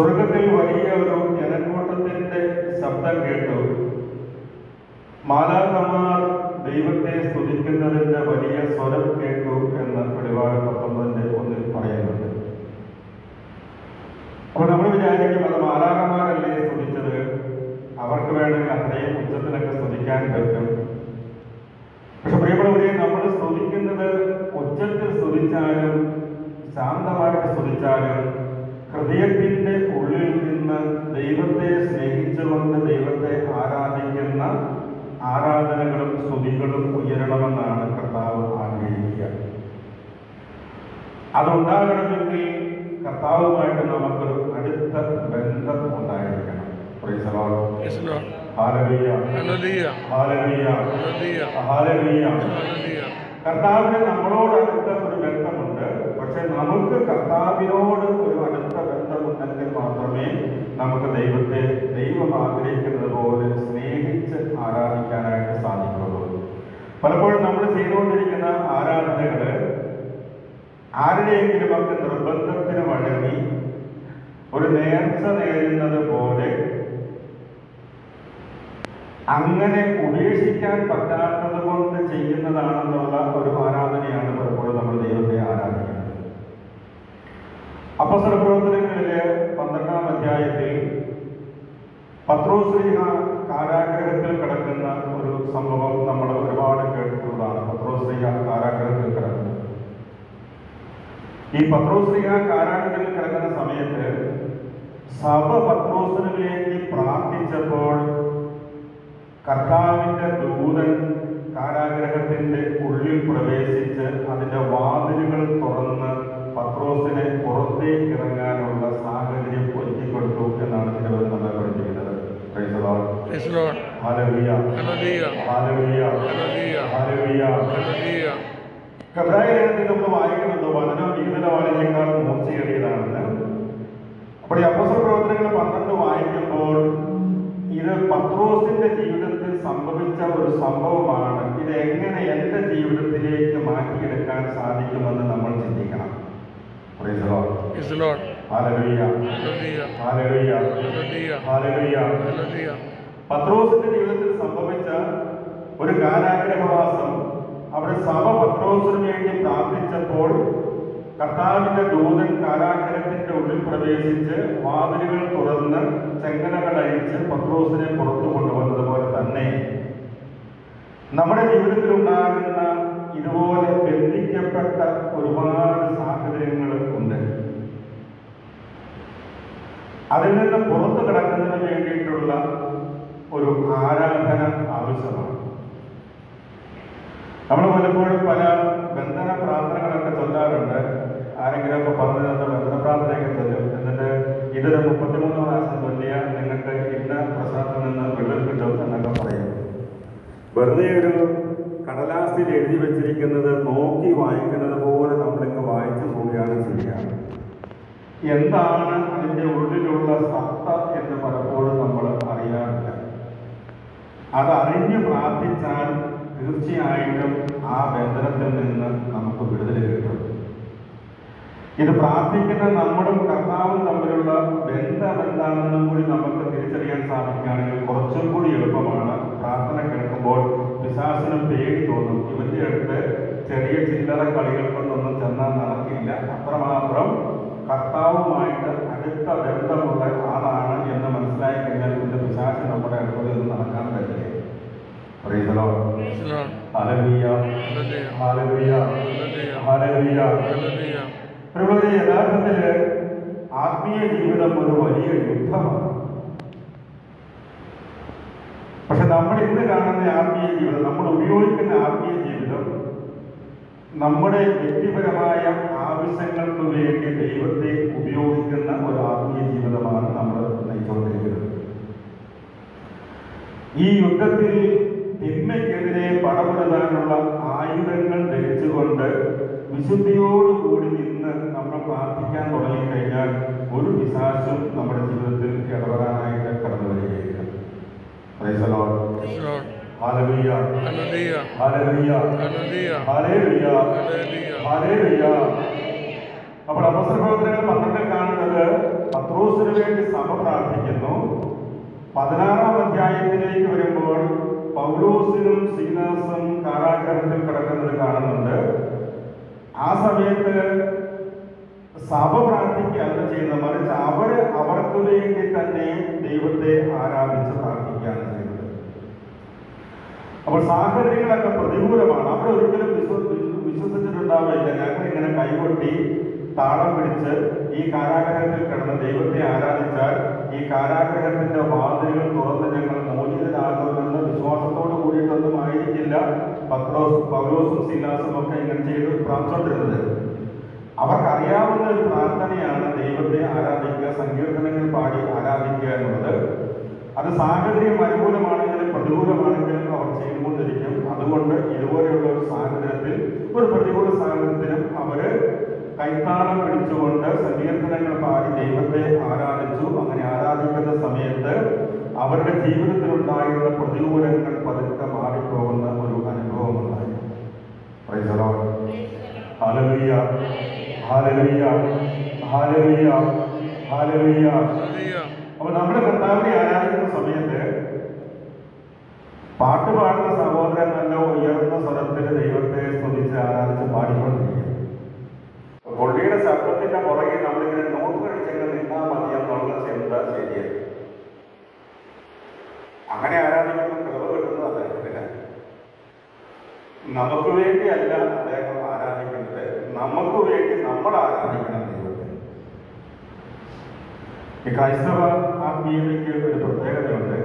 സ്വർഗത്തിൽ വലിയ ഒരു ജനക്കൂട്ടത്തിന്റെ ശബ്ദം കേട്ടു. മാലാഖമാർ ദൈവത്തെ സ്തുതിക്കുന്നതിന്റെ വലിയ സ്വരം കേട്ടു എന്ന് വെളിപാട് പത്തൊമ്പതിന്റെ ഒന്നിൽ പറയുന്നുണ്ട്. അപ്പൊ നമ്മൾ വിചാരിക്കും അത് മാലാഖമാരല്ലേ സ്തുതിച്ചത്? അവർക്ക് വേണമെങ്കിൽ അത്രയും ഉച്ചത്തിലൊക്കെ സ്തുതിക്കാൻ പറ്റും. പക്ഷെ പ്രിയപ്പെട്ടവരെ നമ്മൾ സ്തുതിക്കുന്നത് ഉച്ചത്തിൽ സ്തുതിച്ചാലും ശാന്തമായിട്ട് സ്തുതിച്ചാലും ഹൃദയത്തിന്റെ ഉള്ളിൽ നിന്ന് ദൈവത്തെ സ്നേഹിച്ചുകൊണ്ട് ദൈവത്തെ ആരാധിക്കുന്ന ആരാധനകളും സ്തുതികളും ഉയരണമെന്നാണ് കർത്താവ് ആഗ്രഹിക്കുക അതുണ്ടാകണമെങ്കിൽ കർത്താവുമായിട്ട് നമുക്കൊരു അടുത്ത ബന്ധം ഉണ്ടായിരിക്കണം. കർത്താവിന് നമ്മളോട് അടുത്ത ഒരു ബന്ധമുണ്ട്. പക്ഷെ നമുക്ക് കർത്താവിനോട് ഒരു അടുത്ത ബന്ധമുണ്ടെങ്കിൽ മാത്രമേ നമുക്ക് ദൈവത്തെ ദൈവം ആഗ്രഹിക്കുന്നത് പോലെ സ്നേഹിച്ച് ആരാധിക്കാനായിട്ട് സാധിക്കുള്ളൂ പലപ്പോഴും നമ്മൾ ചെയ്തുകൊണ്ടിരിക്കുന്ന ആരാധനകൾ ആരുടെയെങ്കിലും ഒക്കെ നിർബന്ധത്തിന് വഴങ്ങി ഒരു നേർച്ച നേരുന്നത് പോലെ അങ്ങനെ ഉപേക്ഷിക്കാൻ പറ്റാത്തത് കൊണ്ട് ചെയ്യുന്നതാണെന്നുള്ള ഒരു ആരാധനയാണ് പലപ്പോഴും നമ്മൾ ദൈവത്തെ ആരാധിക്കുന്നത്. അപ്പസ്വല പ്രവർത്തനങ്ങളിലെ പന്ത്രണ്ടാം അധ്യായത്തിൽ പത്രോശ്രീഹ കാരാഗ്രഹത്തിൽ കിടക്കുന്ന ഒരു സംഭവം നമ്മൾ ഒരുപാട് കേട്ടിട്ടുള്ളതാണ് പത്രോശ്രീഹ കാരാഗ്രഹത്തിൽ കിടക്കുന്നത് ഈ പത്രോസ്ലിക കാരാഗ്രഹത്തിൽ കിടക്കുന്ന സമയത്ത് സഭ പത്രോസിന് വേണ്ടി പ്രാർത്ഥിച്ചപ്പോൾ കർത്താവിന്റെ ദൂതൻ കാരാഗ്രഹത്തിന്റെ ഉള്ളിൽ പ്രവേശിച്ച് അതിന്റെ വാതിലുകൾ തുറന്ന് പത്രോസിനെ പുറത്തേക്ക് ഇറങ്ങാനുള്ള സാഹചര്യം ഒരുക്കിക്കൊടുത്തു എന്നാണ് തിരുവനന്തപുരം നമ്മളെ പഠിപ്പിക്കുന്നത്. Praise the Lord. Yes, ലേഖനത്തിൽ നമ്മൾ വായിക്കുന്നത് വചനം വിരുദ്ധവാളിനേക്കാൾ മൂർച്ചയേറിയതാണെന്ന്. അപ്പോൾ ഈ അപ്പസ പ്രവർത്തനങ്ങൾ പന്ത്രണ്ട് വായിക്കുമ്പോൾ ഇത് പത്രോസിന്റെ ജീവിതത്തിൽ സംഭവിച്ച ഒരു സംഭവമാണ്. ഇത് എങ്ങനെ എന്റെ ജീവിതത്തിലേക്ക് മാറ്റിയെടുക്കാൻ സാധിക്കുമെന്ന് നമ്മൾ ചിന്തിക്കണം. പത്രോസിന്റെ ജീവിതത്തിൽ സംഭവിച്ച ഒരു കാരാഗ്രഹവാസം അവിടെ സഭ പത്രോസിന് വേണ്ടി പ്രാർത്ഥിച്ചപ്പോൾ കർത്താവിന്റെ ദൂതൻ കാരാഗ്രഹത്തിന്റെ ഉള്ളിൽ പ്രവേശിച്ച് വാതിലുകൾ തുറന്ന് ചെങ്ങലകൾ അഴിച്ച് പത്രോസിനെ പുറത്തു കൊണ്ടുവന്നതുപോലെ തന്നെ. നമ്മുടെ ജീവിതത്തിൽ ഉണ്ടാകുന്ന ഇതുപോലെ ബന്ധിക്കപ്പെട്ട ഒരുപാട് സാഹചര്യങ്ങൾ ഉണ്ട്. അതിൽ നിന്ന് പുറത്തു കിടക്കുന്നതിന് വേണ്ടിയിട്ടുള്ള ഒരു ആരാധന ആവശ്യമാണ്. നമ്മൾ പലപ്പോഴും പല ബന്ധന പ്രാർത്ഥനകളൊക്കെ ചൊല്ലാറുണ്ട്. ആരെങ്കിലും ഒക്കെ പറഞ്ഞു തന്ന ബന്ധന പ്രാർത്ഥനയൊക്കെ ചൊല്ലും. എന്നിട്ട് ഇതൊരു മുപ്പത്തിമൂന്ന് പ്രാവശ്യം ചൊല്ലിയ നിങ്ങൾക്ക് ഇന്ന പ്രശ്നത്തിൽ നിന്ന് വിടുതൽ കിട്ടും എന്നൊക്കെ പറയും. വെറുതെ ഒരു കടലാസിൽ എഴുതി വെച്ചിരിക്കുന്നത് നോക്കി വായിക്കുന്നത് പോലെ നമ്മളിങ്ങ് വായിച്ചു പോവുകയാണ് ചെയ്യുക. എന്താണ് അതിന്റെ ഉള്ളിലുള്ള സത്ത എന്ന് പലപ്പോഴും നമ്മൾ അറിയാറില്ല. അത് അറിഞ്ഞ് പ്രാർത്ഥിച്ചാൽ തീർച്ചയായിട്ടും ആ ബന്ധനത്തിൽ നിന്ന് നമുക്ക് വിടുതൽ കിട്ടും ഇത് പ്രാർത്ഥിക്കുന്ന നമ്മുടെ കർത്താവും തമ്മിലുള്ള ബന്ധം എന്താണെന്നും കൂടി നമുക്ക് തിരിച്ചറിയാൻ സാധിക്കുകയാണെങ്കിൽ കുറച്ചും കൂടി എളുപ്പമാണ്. പ്രാർത്ഥന കേൾക്കുമ്പോൾ പിശാസിന് പേടി തോന്നും. ഇവന്റെ അടുത്ത് ചെറിയ ചില്ലറ കളികൾക്കൊന്നും ചെന്നാൽ നടക്കില്ല. അത്രമാത്രം കർത്താവുമായിട്ട് അടുത്ത ബന്ധമുള്ള ആളാണ് എന്ന് മനസ്സിലായി കഴിഞ്ഞാൽ പിന്നെ പിശാച് നമ്മുടെ അടുത്ത് നിന്ന് നടക്കാൻ പറ്റില്ല. പ്രിയമുള്ളവരെ, യഥാർത്ഥത്തിൽ ആത്മീയ ജീവിതം ഒരു വലിയ യുദ്ധമാണ്. പക്ഷെ നമ്മൾ ഇന്ന് കാണുന്ന ആത്മീയ ജീവിതം നമ്മൾ ഉപയോഗിക്കുന്ന ആത്മീയ ജീവിതം നമ്മുടെ വ്യക്തിപരമായ ആവശ്യങ്ങൾക്ക് വേണ്ടി ദൈവത്തെ ഉപയോഗിക്കുന്ന ഒരു ആത്മീയ ജീവിതമാണ് നമ്മൾ നയിച്ചുകൊണ്ടിരിക്കുന്നത്. ഈ യുദ്ധത്തിൽ വിശുദ്ധിയോടുകൂടി നിന്ന് നമ്മൾ പ്രാർത്ഥിക്കാൻ തുടങ്ങിക്കഴിഞ്ഞാൽ ഒരു പിശാശും നമ്മുടെ ജീവിതത്തിൽ ഇടപെടാനായിട്ട് കടന്നു വരികയില്ല. അപ്പോൾ കാണുന്നത് പത്രോസിന് വേണ്ടി സഭ പ്രാർത്ഥിക്കുന്നു. പതിനാറാം അധ്യായത്തിലേക്ക് വരുമ്പോൾ പൗലോസിനും സീനാസും കാരാഗ്രഹത്തിൽ കിടക്കുന്നത് കാണാം. സഭ പ്രാർത്ഥിക്കുകയല്ല ചെയ്യുന്നത് മറിച്ച് അവർ അവർക്ക് വേണ്ടി തന്നെ ദൈവത്തെ ആരാധിച്ച് പ്രാർത്ഥിക്കുകയാണ് ചെയ്യുന്നത്. അപ്പോൾ സാഹചര്യങ്ങളൊക്കെ പ്രതികൂലമാണ്. അവർ ഒരിക്കലും വിശ്വ- വിശ്വ- വിശ്വസിച്ചിട്ടുണ്ടാവില്ല. ഞങ്ങൾ ഇങ്ങനെ കൈകൊട്ടി താളം പിടിച്ച് ഈ കാരാഗ്രഹത്തിൽ കിടന്ന് ദൈവത്തെ ആരാധിച്ചാൽ ഈ കാരാഗ്രഹത്തിന്റെ വാതിലുകൾ തുറന്ന് ഞങ്ങൾ മോചിതരാകുമെന്ന് വിശ്വാസത്തോട് കൂടിയിട്ടൊന്നും ആയിരിക്കില്ല. പത്രോസ് പൗലോസും സീലാസും ഒക്കെ ഇങ്ങനെ ചെയ്ത് പ്രാർത്ഥിച്ചുകൊണ്ടിരുന്നത് അവർക്കറിയാവുന്ന ഒരു പ്രാർത്ഥനയാണ് ദൈവത്തെ ആരാധിക്കുക സങ്കീർത്തനങ്ങൾ പാടി ആരാധിക്കുക എന്നുള്ളത്. അത് സാഹചര്യം അനുകൂലമാണെങ്കിലും പ്രതികൂലമാണെങ്കിലും അവർ ചെയ്തുകൊണ്ടിരിക്കും. അതുകൊണ്ട് ഇതുപോലെയുള്ള ഒരു സാഹചര്യത്തിൽ ഒരു പ്രതികൂല സാഹചര്യത്തിലും അവർ കൈത്താളം പിടിച്ചുകൊണ്ട് സങ്കീർത്തനങ്ങൾ പാടി ദൈവത്തെ ആരാധിച്ചു. അങ്ങനെ ആരാധിക്കുന്ന സമയത്ത് അവരുടെ ജീവിതത്തിൽ ഉണ്ടായിരുന്ന പ്രതികൂലങ്ങൾ പതുക്കെ മാറിപ്പോകുന്ന ഒരു അനുഭവം ഉണ്ടായി. Praise Hallelujah. Hallelujah. ഹല്ലേലൂയ അപ്പൊ നമ്മുടെ കർത്താവിനെ ആരാധിക്കുന്ന സമയത്ത് പാട്ട് പാടുന്ന സഹോദരൻ നല്ല ഉയർന്ന സ്വരത്തിൽ ദൈവത്തെ സ്തുതിച്ച് ആരാധിച്ച് പാടിക്കൊണ്ടിരിക്കുക പുള്ളിയുടെ ശബ്ദത്തിന്റെ പുറകെ നമ്മളിങ്ങനെ നോക്കുകഴിച്ചെങ്കിൽ നിന്നാ നിന്നാൽ മതി എന്നുള്ള ചിന്ത ശരിയല്ല അങ്ങനെ ആരാധിക്കുന്ന കൃപ കിട്ടുന്നത് അദ്ദേഹത്തിന് നമുക്ക് വേണ്ടി അല്ല അദ്ദേഹം ആരാധിക്കുന്നത്. നമുക്ക് വേണ്ടി നമ്മൾ ആരാധിക്കണം ദൈവത്തെ. ഈ ക്രൈസ്തവ ആത്മീയതയ്ക്ക് ഒരു പ്രത്യേകതയുണ്ട്.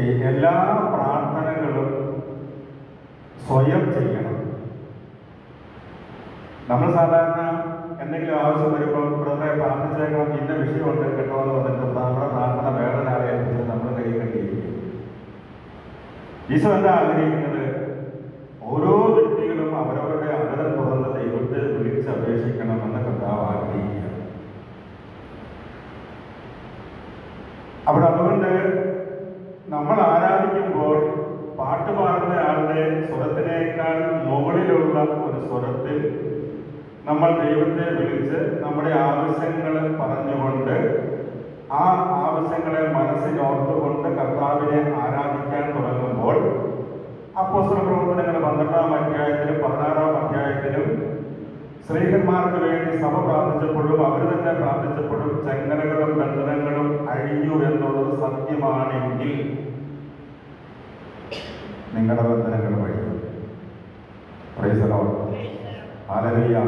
ഈ എല്ലാ പ്രാർത്ഥനകളും സ്വയം ചെയ്യണം. നമ്മൾ സാധാരണ എന്തെങ്കിലും ആവശ്യം വരുമ്പോൾ ഇവിടെ പ്രാർത്ഥിച്ചേക്കണം ഇന്ന വിഷയമുണ്ട് കേട്ടോ എന്ന് പറഞ്ഞിട്ട് നമ്മുടെ പ്രാർത്ഥന വേറെ ഒരാളെ നമ്മൾ കൈ കണ്ടിരിക്കും ഈശോ എന്താ ആഗ്രഹിക്കുന്നത് ഓരോ വ്യക്തികളും അവരവരുടെ അകലം തുറന്ന് ദൈവത്തെ വിളിച്ച് അപേക്ഷിക്കണമെന്ന് കർത്താവ് ആഗ്രഹിക്കുക അവിടെ അതുകൊണ്ട് നമ്മൾ ആരാധിക്കുമ്പോൾ പാട്ട് പാടുന്ന ആളുടെ സ്വരത്തിനേക്കാൾ മുകളിലുള്ള ഒരു സ്വരത്തിൽ നമ്മൾ ദൈവത്തെ വിളിച്ച് നമ്മുടെ ആവശ്യങ്ങൾ പറഞ്ഞുകൊണ്ട് ആ ആവശ്യങ്ങളെ മനസ്സിൽ ഓർത്തുകൊണ്ട് കർത്താവിനെ ആരാധിക്കാൻ തുടങ്ങുമ്പോൾ അപ്പോസ്തല പ്രവർത്തനങ്ങൾ പന്ത്രണ്ടാം അധ്യായത്തിലും പതിനാറാം അധ്യായത്തിലും സ്ത്രീകന്മാർക്ക് വേണ്ടി സഭ പ്രാർത്ഥിച്ചപ്പോഴും അവർ തന്നെ പ്രാർത്ഥിച്ചപ്പോഴും ചങ്ങലകളും ബന്ധനങ്ങളും അഴിഞ്ഞു എന്നുള്ളത് സത്യമാണെങ്കിൽ നിങ്ങളുടെ ബന്ധനങ്ങൾ വഴി हालेलुया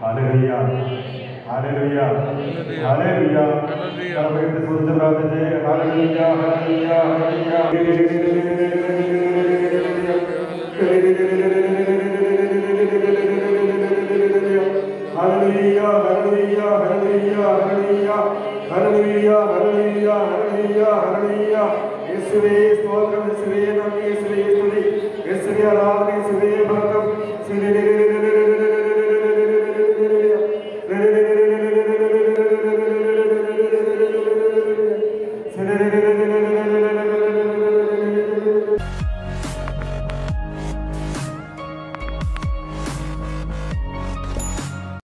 हालेलुया हालेलुया हालेलुया परमेश्वर सुंदर राजा जय हालेलुया हालेलुया हालेलुया